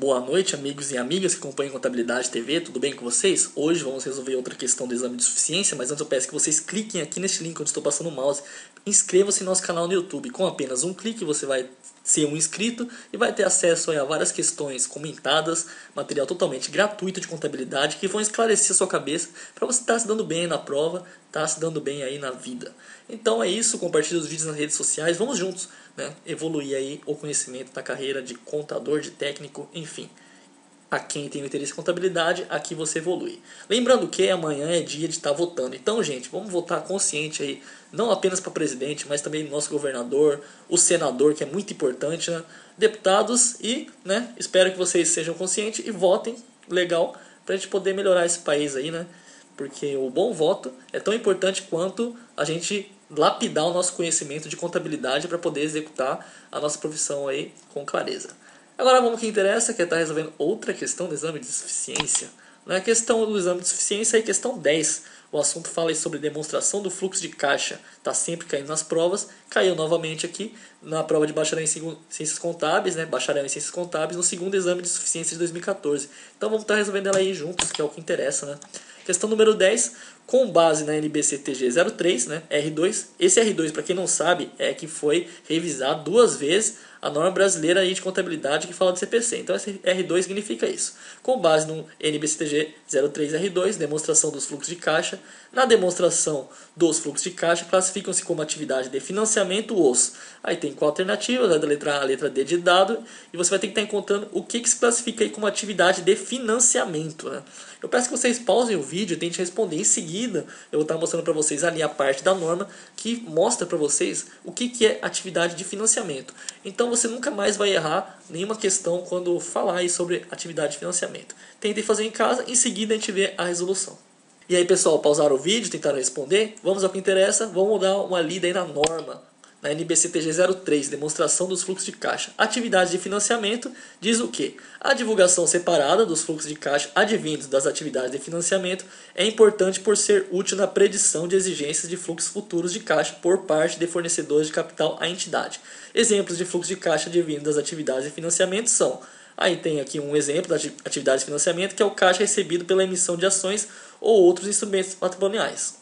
Boa noite, amigos e amigas que acompanham Contabilidade TV, tudo bem com vocês? Hoje vamos resolver outra questão do exame de suficiência, mas antes eu peço que vocês cliquem aqui neste link onde estou passando o mouse. Inscreva-se no nosso canal no YouTube. Com apenas um clique você vai ser um inscrito e vai ter acesso a várias questões comentadas, material totalmente gratuito de contabilidade que vão esclarecer a sua cabeça para você estar tá se dando bem na prova, tá se dando bem aí na vida. Então é isso, compartilhe os vídeos nas redes sociais, vamos juntos né, evoluir aí o conhecimento da carreira de contador, de técnico, enfim. A quem tem interesse em contabilidade, aqui você evolui. Lembrando que amanhã é dia de estar tá votando. Então, gente, vamos votar consciente aí, não apenas para presidente, mas também nosso governador, o senador, que é muito importante, né? deputados e, né, espero que vocês sejam conscientes e votem legal para a gente poder melhorar esse país aí, né? Porque o bom voto é tão importante quanto a gente lapidar o nosso conhecimento de contabilidade para poder executar a nossa profissão aí com clareza. Agora vamos ao que interessa, que é estar tá resolvendo outra questão do exame de suficiência. Na é questão do exame de suficiência é questão 10. O assunto fala sobre demonstração do fluxo de caixa. Está sempre caindo nas provas. Caiu novamente aqui na prova de bacharel em ciências contábeis, né? Bacharel em ciências contábeis, no segundo exame de suficiência de 2014. Então vamos estar tá resolvendo ela aí juntos, que é o que interessa, né? Questão número 10, com base na NBCTG 03, né, R2. Esse R2, para quem não sabe, é que foi revisado duas vezes a norma brasileira de contabilidade que fala de CPC. Então, esse R2 significa isso. Com base no NBCTG 03R2, demonstração dos fluxos de caixa, na demonstração dos fluxos de caixa, classificam-se como atividade de financiamento os. Aí tem qual alternativa, da letra A a letra D de dado, e você vai ter que estar encontrando o que, que se classifica aí como atividade de financiamento. Né? Eu peço que vocês pausem o vídeo e tentem responder. Em seguida, eu vou estar mostrando para vocês ali a parte da norma que mostra para vocês o que, que é atividade de financiamento. Então você nunca mais vai errar nenhuma questão quando falar sobre atividade de financiamento. Tentem fazer em casa, em seguida a gente vê a resolução. E aí, pessoal, pausaram o vídeo, tentaram responder? Vamos ao que interessa, vamos dar uma lida aí na norma. Na NBCTG 03, demonstração dos fluxos de caixa. Atividade de financiamento diz o que? A divulgação separada dos fluxos de caixa advindos das atividades de financiamento é importante por ser útil na predição de exigências de fluxos futuros de caixa por parte de fornecedores de capital à entidade. Exemplos de fluxo de caixa advindos das atividades de financiamento são Aí tem aqui um exemplo da atividade de financiamento, que é o caixa recebido pela emissão de ações ou outros instrumentos patrimoniais.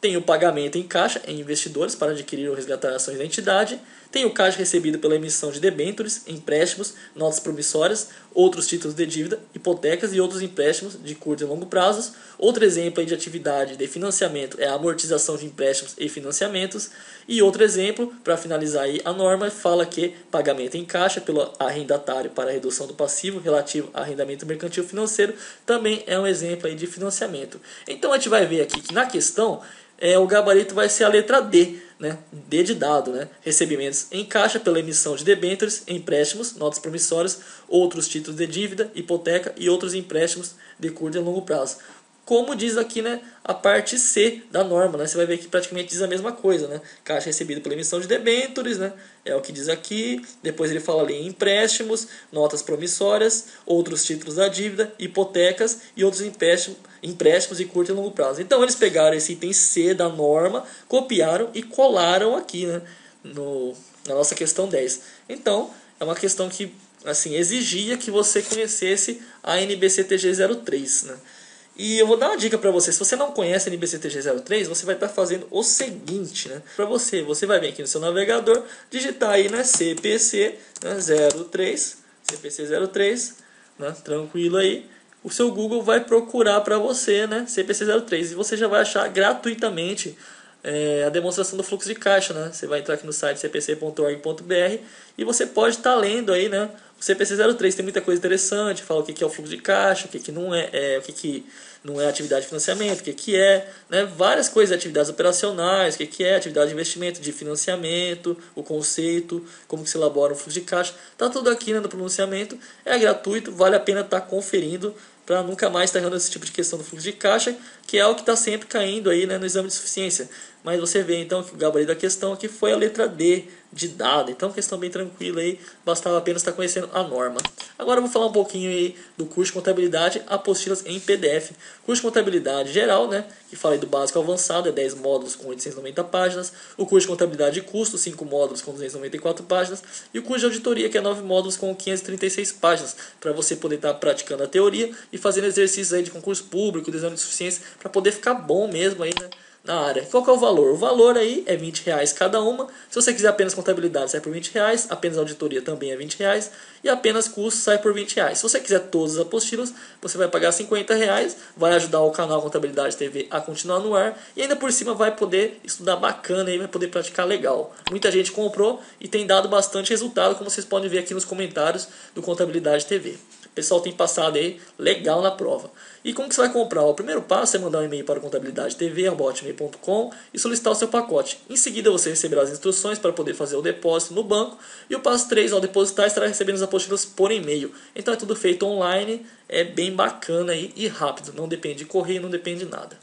Tem o pagamento em caixa em investidores para adquirir ou resgatar ações da entidade. Tem o caixa recebido pela emissão de debêntures, empréstimos, notas promissórias, outros títulos de dívida, hipotecas e outros empréstimos de curto e longo prazos. Outro exemplo de atividade de financiamento é a amortização de empréstimos e financiamentos. E outro exemplo, para finalizar aí a norma, fala que pagamento em caixa pelo arrendatário para redução do passivo relativo a arrendamento mercantil financeiro também é um exemplo aí de financiamento. Então a gente vai ver aqui que na questão é, o gabarito vai ser a letra D, né? D de dado, né? Recebimentos em caixa pela emissão de debêntures, empréstimos, notas promissórias, outros títulos de dívida, hipoteca e outros empréstimos de curto e longo prazo como diz aqui né, a parte C da norma. Né? Você vai ver que praticamente diz a mesma coisa. Né? Caixa recebida pela emissão de debêntures, né? é o que diz aqui. Depois ele fala ali em empréstimos, notas promissórias, outros títulos da dívida, hipotecas e outros empréstimos, empréstimos de curto e longo prazo. Então eles pegaram esse item C da norma, copiaram e colaram aqui né, no, na nossa questão 10. Então é uma questão que assim exigia que você conhecesse a NBCTG 03. Né? E eu vou dar uma dica para você. Se você não conhece a NBCTG03, você vai estar tá fazendo o seguinte, né? Para você, você vai vir aqui no seu navegador, digitar aí, né, CPC né, 03, CPC 03, né, tranquilo aí. O seu Google vai procurar para você, né, CPC 03 e você já vai achar gratuitamente é, a demonstração do fluxo de caixa, né? Você vai entrar aqui no site cpc.org.br e você pode estar tá lendo aí, né? O CPC 03 tem muita coisa interessante, fala o que é o fluxo de caixa, o que, não é, é o que, que não é atividade de financiamento, o que, que é, né? várias coisas, atividades operacionais, o que, que é atividade de investimento, de financiamento, o conceito, como que se elabora um fluxo de caixa. Tá tudo aqui né, no pronunciamento, é gratuito, vale a pena estar tá conferindo para nunca mais estar errando esse tipo de questão do fluxo de caixa, que é o que está sempre caindo aí né, no exame de suficiência. Mas você vê então que o gabarito da questão aqui foi a letra D de dado. Então, questão bem tranquila aí, bastava apenas estar conhecendo a norma. Agora eu vou falar um pouquinho aí do curso de contabilidade, apostilas em PDF. Curso de contabilidade geral, né, que fala do básico ao avançado, é 10 módulos com 890 páginas. O curso de contabilidade de custo, 5 módulos com 294 páginas. E o curso de auditoria, que é 9 módulos com 536 páginas, para você poder estar praticando a teoria e fazendo exercícios aí de concurso público, de exame de suficiência, para poder ficar bom mesmo aí, né? Na área. Qual é o valor? O valor aí é 20 reais cada uma. Se você quiser apenas contabilidade, sai por 20 reais. Apenas auditoria também é 20 reais. E apenas curso sai por 20 reais. Se você quiser todas as apostilas, você vai pagar 50 reais. Vai ajudar o canal Contabilidade TV a continuar no ar. E ainda por cima vai poder estudar bacana e vai poder praticar legal. Muita gente comprou e tem dado bastante resultado, como vocês podem ver aqui nos comentários do Contabilidade TV. O pessoal tem passado aí legal na prova. E como que você vai comprar? O primeiro passo é mandar um e-mail para contabilidade.tv@hotmail.com e solicitar o seu pacote. Em seguida você receberá as instruções para poder fazer o depósito no banco e o passo 3 ao depositar estará recebendo as apostilas por e-mail. Então é tudo feito online, é bem bacana aí e rápido, não depende de correio, não depende de nada.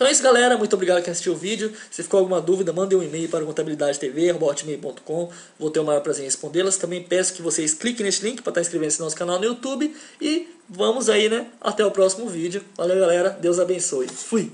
Então é isso, galera. Muito obrigado por assistir o vídeo. Se ficou alguma dúvida, mande um e-mail para contabilidade.tv.com. Vou ter o maior prazer em respondê-las. Também peço que vocês cliquem nesse link para estar inscrevendo no nosso canal no YouTube. E vamos aí, né? Até o próximo vídeo. Valeu, galera. Deus abençoe. Fui!